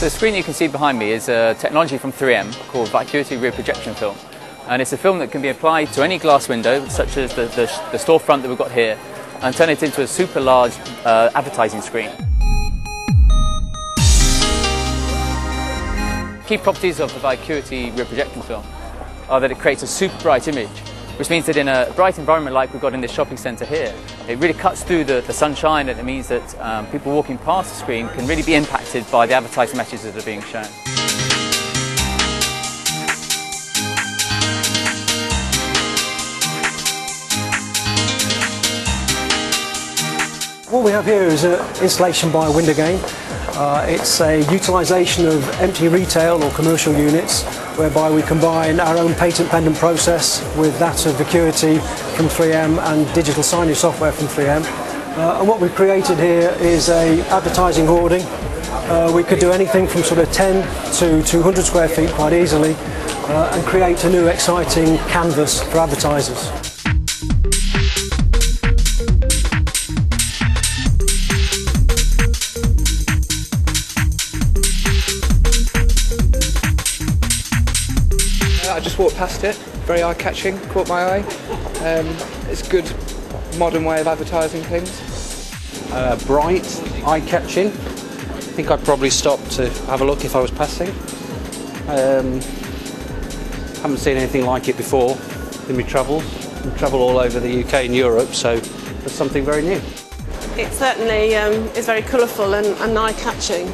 So the screen you can see behind me is a technology from 3M called Vikuiti Rear Projection Film. And it's a film that can be applied to any glass window, such as the, the, the storefront that we've got here, and turn it into a super large uh, advertising screen. Key properties of the Vikuiti Rear Projection Film are that it creates a super bright image, which means that in a bright environment like we've got in this shopping centre here, it really cuts through the, the sunshine and it means that um, people walking past the screen can really be impacted by the advertising messages that are being shown. What we have here is an installation by Windowgain. Uh, it's a utilisation of empty retail or commercial units whereby we combine our own patent pending process with that of Vikuiti from 3M and digital signage software from 3M. Uh, and what we've created here is a advertising hoarding. Uh, we could do anything from sort of 10 to 200 square feet quite easily uh, and create a new exciting canvas for advertisers. I just walked past it, very eye-catching, caught my eye. Um, it's a good modern way of advertising things. uh, bright, eye-catching. I think I'd probably stop to have a look if I was passing. Um, haven't seen anything like it before in my travels. I travel all over the UK and Europe, so it's something very new. It certainly um, is very colourful and, and eye-catching.